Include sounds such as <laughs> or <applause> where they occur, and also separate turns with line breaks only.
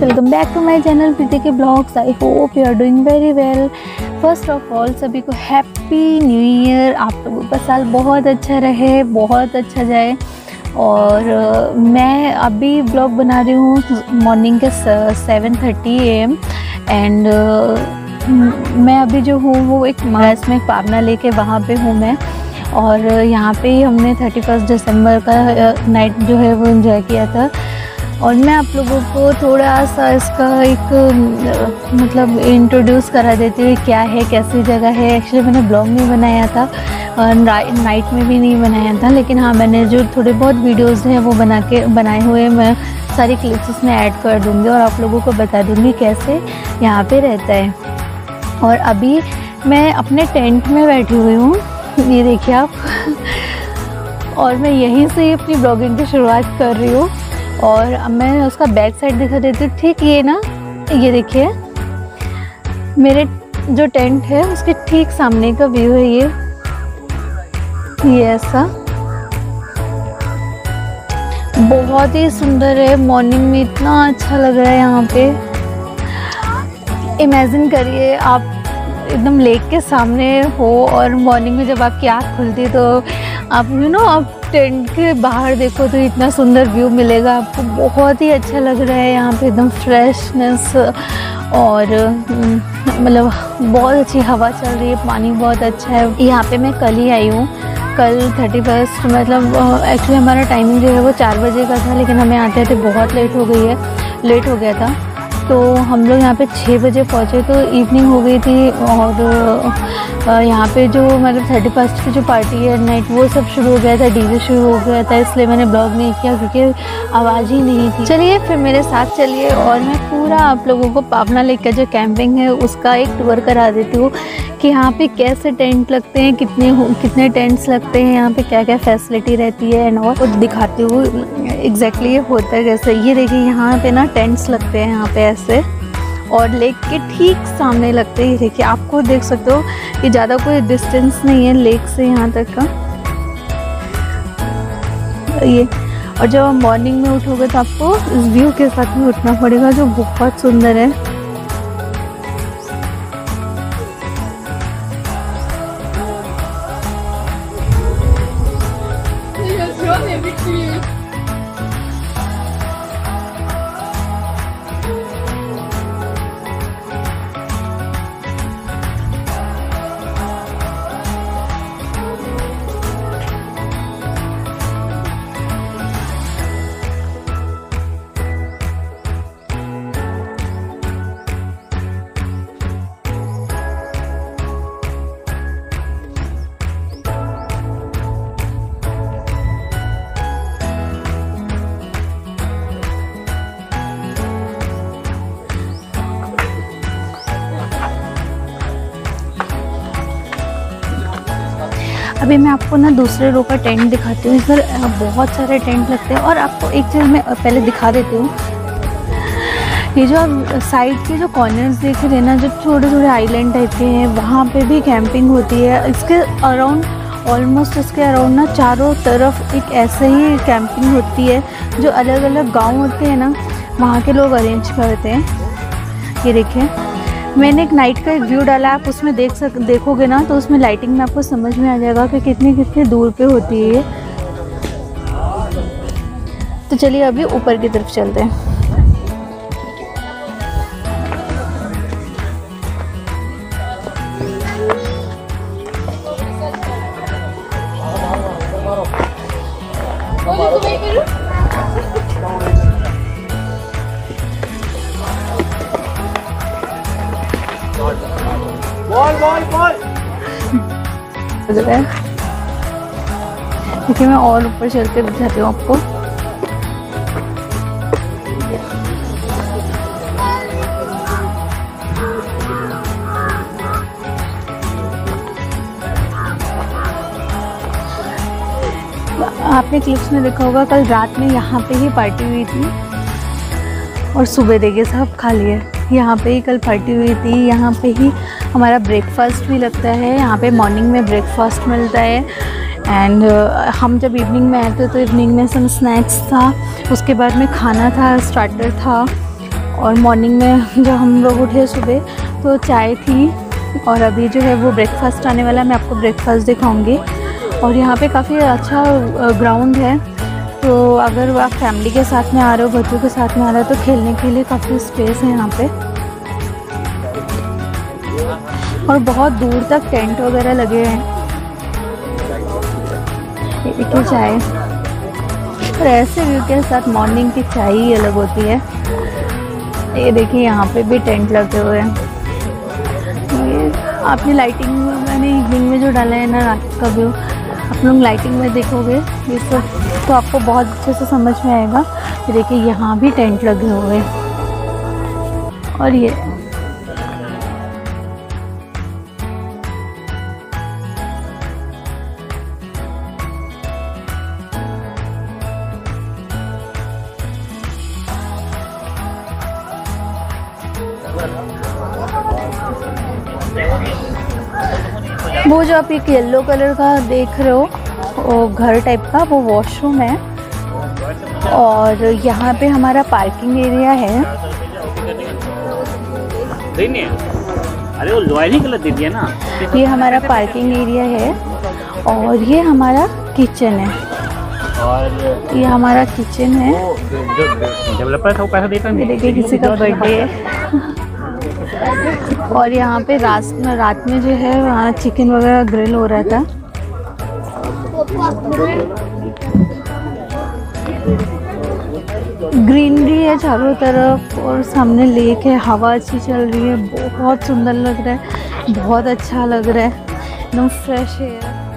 Welcome back to my channel Preeti के blogs I hope you are doing very well first of all सभी को happy new year आप लोगों का साल बहुत अच्छा रहे, बहुत अच्छा जाए। और मैं अभी ब्लॉग बना रही हूँ मॉर्निंग के सेवन थर्टी एम एंड मैं अभी जो हूँ, वो एक महाराष्ट्र में पावना लेके वहाँ पे हूँ मैं। और यहाँ पे हमने थर्टी फ़र्स्ट दिसंबर का नाइट जो है वो इन्जॉय किया था। और मैं आप लोगों को थोड़ा सा इसका एक मतलब इंट्रोड्यूस करा देती हूँ, क्या है, कैसी जगह है। एक्चुअली मैंने ब्लॉग नहीं बनाया था और नाइट में भी नहीं बनाया था, लेकिन हाँ मैंने जो थोड़े बहुत वीडियोस हैं वो बना के, बनाए हुए मैं सारी क्लिप्स उसमें ऐड कर दूँगी और आप लोगों को बता दूँगी कैसे यहाँ पे रहता है। और अभी मैं अपने टेंट में बैठी हुई हूँ, ये देखिए आप। और मैं यहीं से ही अपनी ब्लॉगिंग की शुरुआत कर रही हूँ। और अब मैं उसका बैक साइड दिखा देती हूँ। ठीक ये ना, ये देखिए। मेरे जो टेंट है, उसके ठीक सामने का व्यू है ये। ये ऐसा। बहुत ही सुंदर है। मॉर्निंग में इतना अच्छा लग रहा है यहाँ पे। इमेजिन करिए, आप एकदम लेक के सामने हो और मॉर्निंग में जब आपकी आँख खुलती तो आप यू नो आप टेंट के बाहर देखो तो इतना सुंदर व्यू मिलेगा। आपको बहुत ही अच्छा लग रहा है यहाँ पे एकदम फ्रेशनेस और हम्म, मतलब बहुत अच्छी हवा चल रही है पानी बहुत अच्छा है। यहाँ पे मैं कल ही आई हूँ। कल थर्टी फ़र्स्ट मतलब एक्चुअली हमारा टाइमिंग जो है वो चार बजे का था लेकिन हमें आते आते बहुत लेट हो गई है। लेट हो गया था। तो हम लोग यहाँ पे छः बजे पहुँचे तो इवनिंग हो गई थी और यहाँ पे जो मतलब थर्टी फ़र्स्ट की जो पार्टी है नाइट वो सब शुरू हो गया था डीजे शुरू हो गया था, इसलिए मैंने ब्लॉग नहीं किया क्योंकि आवाज़ ही नहीं थी। चलिए फिर मेरे साथ चलिए और मैं पूरा आप लोगों को पावना लेक का जो कैंपिंग है, उसका एक टूर करा देती हूँ कि यहाँ पे कैसे टेंट लगते हैं, कितने कितने टेंट्स लगते हैं, यहाँ पे क्या क्या फैसिलिटी रहती है एंड और दिखाती हूँ एग्जैक्टली ये होता है जैसे ये देखिए यहाँ पे ना टेंट्स लगते हैं, यहाँ पे ऐसे। और लेक के ठीक सामने लगते ही देखिए, आप खुद देख सकते हो कि ज़्यादा कोई डिस्टेंस नहीं है लेक से यहाँ तक का। ये, और जब आप मॉर्निंग में उठोगे तो आपको इस व्यू के साथ में उठना पड़ेगा जो बहुत सुंदर है। अभी मैं आपको ना दूसरे रो का टेंट दिखाती हूँ। इधर बहुत सारे टेंट लगते हैं और आपको एक चीज़ मैं पहले दिखा देती हूँ। ये जो आप साइड के जो कॉर्नर्स देख रहे हैं ना, जो छोटे छोटे आइलैंड टाइप के हैं, वहाँ पे भी कैंपिंग होती है। इसके अराउंड ऑलमोस्ट इसके अराउंड ना चारों तरफ़ एक ऐसे ही कैंपिंग होती है, जो अलग अलग गाँव होते हैं ना, वहाँ के लोग अरेंज करते हैं। ये देखें मैंने एक नाइट का एक व्यू डाला, आप उसमें देख सक, देखोगे ना तो उसमें लाइटिंग में आपको समझ में आ जाएगा कि कितने कितने दूर पे होती है तो चलिए अभी ऊपर की तरफ़ चलते हैं।
बॉल बॉल बॉल
मैं और ऊपर चल के दिखाती हूँ आपको। आपने क्लिप्स में देखा होगा, कल रात में यहाँ पे ही पार्टी हुई थी। और सुबह देखिए, सब खाली है। यहाँ पे ही कल पार्टी हुई थी, यहाँ पे ही हमारा ब्रेकफास्ट भी लगता है यहाँ पे मॉर्निंग में ब्रेकफास्ट मिलता है एंड uh, हम जब इवनिंग में आए थे तो इवनिंग में सम स्नैक्स था उसके बाद में खाना था स्टार्टर था और मॉर्निंग में <laughs> जब हम लोग उठे सुबह तो चाय थी और अभी जो है वो ब्रेकफास्ट आने वाला है मैं आपको ब्रेकफास्ट दिखाऊँगी और यहाँ पे काफ़ी अच्छा ग्राउंड है तो अगर आप फैमिली के साथ में आ रहे हो बच्चों के साथ में आ रहे हो तो खेलने के लिए काफ़ी स्पेस है यहाँ पे। और बहुत दूर तक टेंट वगैरह लगे हैं। देखिए चाय। और ऐसे व्यू के साथ मॉर्निंग की चाय ही अलग होती है। ये देखिए, यहाँ पे भी टेंट लगे हुए हैं। ये आपने लाइटिंग मैंने इवनिंग में जो डाला है ना, रात का व्यू, आप लोग लाइटिंग में देखोगे, ये सब तो आपको बहुत अच्छे से समझ में आएगा। देखिए, यहाँ भी टेंट लगे हुए हैं। और ये वो जो आप एक येलो कलर का देख रहे हो वो घर टाइप का वो वॉशरूम है। और यहाँ पे हमारा पार्किंग एरिया है।
अरे वो कलर दे दिया ना।
ये हमारा पार्किंग एरिया है और ये हमारा किचन है।
और
ये हमारा किचन है।
डेवलपर था वो पैसा देता नहीं।
किसी का बर्थडे है। और यहाँ पे रात में रात में जो है वहाँ चिकन वगैरह ग्रिल हो रहा था। ग्रीनरी है चारों तरफ़ और सामने लेक है, हवा अच्छी चल रही है, बहुत सुंदर लग रहा है, बहुत अच्छा लग रहा है, एकदम फ्रेश एयर